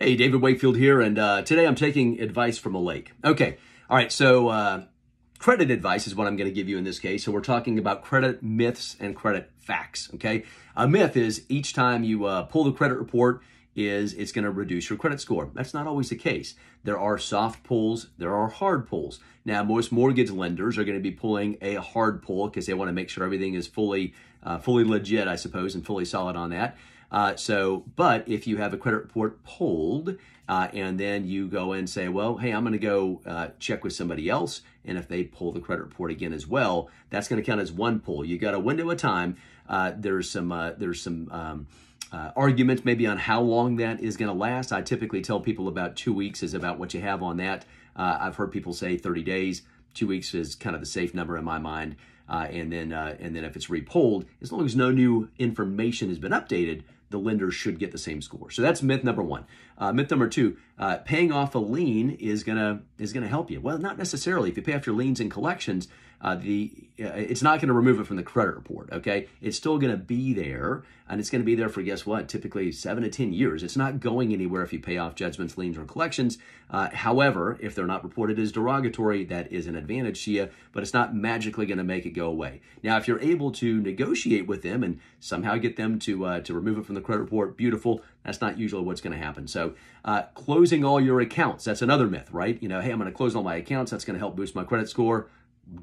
Hey, David Wakefield here, and uh, today I'm taking advice from a lake. Okay, all right, so uh, credit advice is what I'm going to give you in this case. So we're talking about credit myths and credit facts, okay? A myth is each time you uh, pull the credit report, is it's going to reduce your credit score. That's not always the case. There are soft pulls, there are hard pulls. Now, most mortgage lenders are going to be pulling a hard pull because they want to make sure everything is fully, uh, fully legit, I suppose, and fully solid on that. Uh, so, but if you have a credit report pulled uh, and then you go and say, well, hey, I'm going to go uh, check with somebody else, and if they pull the credit report again as well, that's going to count as one pull. You got a window of time. Uh, there's some uh, there's some um, uh, arguments maybe on how long that is going to last. I typically tell people about two weeks is about what you have on that. I've heard people say 30 days. Two weeks is kind of the safe number in my mind. Uh, and then uh, and then if it's repolled, as long as no new information has been updated, the lender should get the same score. So that's myth number one. Uh, myth number two: uh, paying off a lien is gonna is gonna help you. Well, not necessarily. If you pay off your liens and collections, uh, the uh, it's not going to remove it from the credit report. Okay, it's still going to be there, and it's going to be there for guess what? Typically seven to ten years. It's not going anywhere if you pay off judgments, liens, or collections. Uh, however, if they're not reported as derogatory, that is an advantage to you, but it's not magically going to make it go away. Now, if you're able to negotiate with them and somehow get them to uh, to remove it from the credit report, beautiful. That's not usually what's going to happen. So, uh, closing all your accounts, that's another myth, right? You know, hey, I'm going to close all my accounts. That's going to help boost my credit score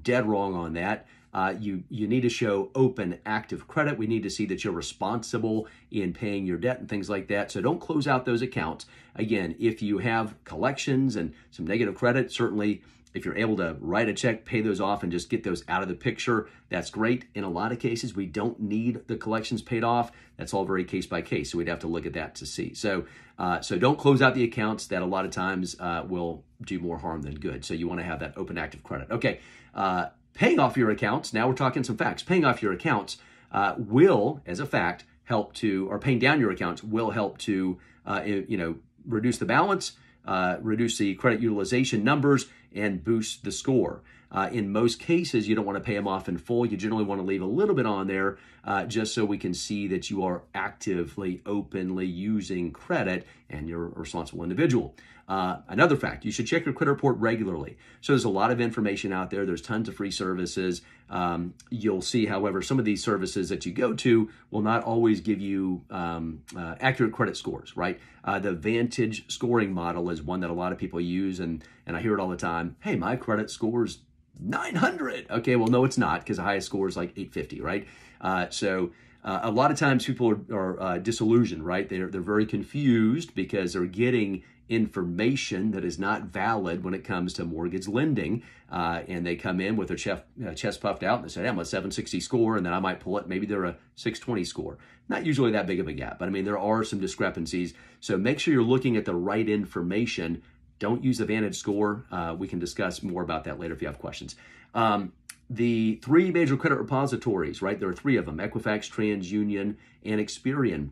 dead wrong on that. Uh, you you need to show open active credit. We need to see that you're responsible in paying your debt and things like that. So don't close out those accounts. Again, if you have collections and some negative credit, certainly if you're able to write a check, pay those off, and just get those out of the picture, that's great. In a lot of cases, we don't need the collections paid off. That's all very case by case, so we'd have to look at that to see. So, uh, so don't close out the accounts. That a lot of times uh, will do more harm than good. So you want to have that open active credit. Okay, uh, paying off your accounts. Now we're talking some facts. Paying off your accounts uh, will, as a fact, help to, or paying down your accounts will help to, uh, you know, reduce the balance uh, reduce the credit utilization numbers, and boost the score. Uh, in most cases, you don't want to pay them off in full. You generally want to leave a little bit on there uh, just so we can see that you are actively, openly using credit and you're a responsible individual. Uh, another fact, you should check your credit report regularly. So there's a lot of information out there. There's tons of free services. Um, you'll see, however, some of these services that you go to will not always give you um, uh, accurate credit scores, right? Uh, the Vantage scoring model is one that a lot of people use, and, and I hear it all the time. Hey, my credit score's 900. Okay, well, no, it's not because the highest score is like 850, right? Uh, so uh, a lot of times people are, are uh, disillusioned, right? They're, they're very confused because they're getting information that is not valid when it comes to mortgage lending. Uh, and they come in with their chest, uh, chest puffed out and they say, I'm a 760 score, and then I might pull it. Maybe they're a 620 score. Not usually that big of a gap, but I mean, there are some discrepancies. So make sure you're looking at the right information. Don't use the Vantage score. Uh, we can discuss more about that later if you have questions. Um, the three major credit repositories, right? There are three of them Equifax, TransUnion, and Experian.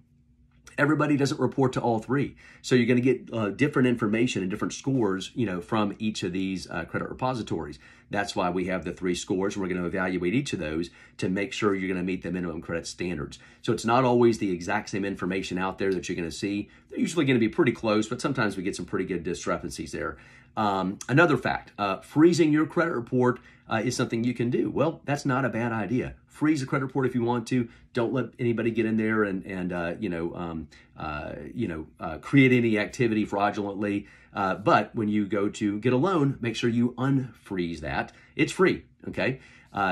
Everybody doesn't report to all three. So you're going to get uh, different information and different scores, you know, from each of these uh, credit repositories. That's why we have the three scores. We're going to evaluate each of those to make sure you're going to meet the minimum credit standards. So it's not always the exact same information out there that you're going to see. They're usually going to be pretty close, but sometimes we get some pretty good discrepancies there. Um, another fact, uh, freezing your credit report uh, is something you can do. Well, that's not a bad idea. Freeze the credit report if you want to. Don't let anybody get in there and and uh, you know um, uh, you know uh, create any activity fraudulently. Uh, but when you go to get a loan, make sure you unfreeze that. It's free. Okay,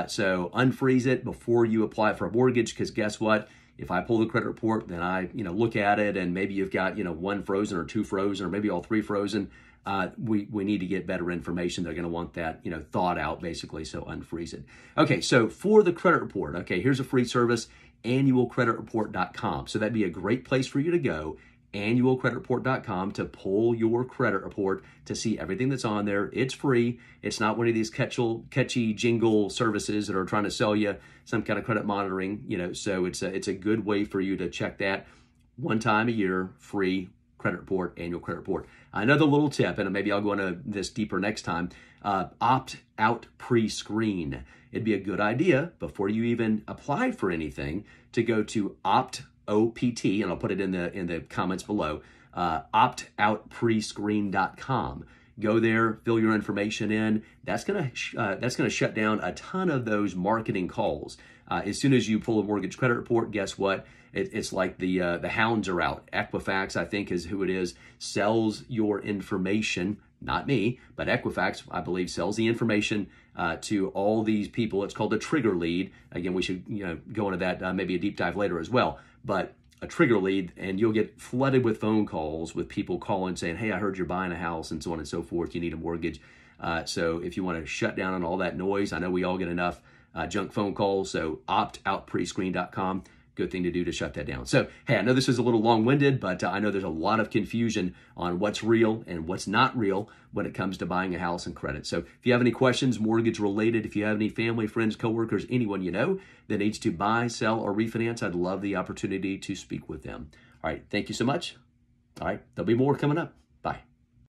so unfreeze it before you apply for a mortgage because guess what? if I pull the credit report, then I, you know, look at it and maybe you've got, you know, one frozen or two frozen or maybe all three frozen uh, we, we need to get better information. They're going to want that, you know, thought out basically, so unfreeze it. Okay, so for the credit report, okay, here's a free service, annualcreditreport.com. So that'd be a great place for you to go, annualcreditreport.com, to pull your credit report to see everything that's on there. It's free. It's not one of these catchy, catchy jingle services that are trying to sell you some kind of credit monitoring, you know, so it's a, it's a good way for you to check that one time a year, free credit report, annual credit report. Another little tip, and maybe I'll go into this deeper next time uh, opt out pre screen. It'd be a good idea before you even apply for anything to go to opt OPT, and I'll put it in the in the comments below. Uh, optoutprescreen.com. Go there, fill your information in. That's gonna uh, that's gonna shut down a ton of those marketing calls. Uh, as soon as you pull a mortgage credit report, guess what? It, it's like the uh, the hounds are out. Equifax, I think, is who it is, sells your information. Not me, but Equifax, I believe, sells the information uh, to all these people. It's called a trigger lead. Again, we should you know go into that uh, maybe a deep dive later as well. But a trigger lead, and you'll get flooded with phone calls with people calling saying, "Hey, I heard you're buying a house," and so on and so forth. You need a mortgage. Uh, so if you want to shut down on all that noise, I know we all get enough uh, junk phone calls. So optoutprescreen.com good thing to do to shut that down. So, hey, I know this is a little long winded, but uh, I know there's a lot of confusion on what's real and what's not real when it comes to buying a house and credit. So, if you have any questions, mortgage related, if you have any family, friends, coworkers, anyone you know that needs to buy, sell, or refinance, I'd love the opportunity to speak with them. All right, thank you so much. All right, there'll be more coming up. Bye.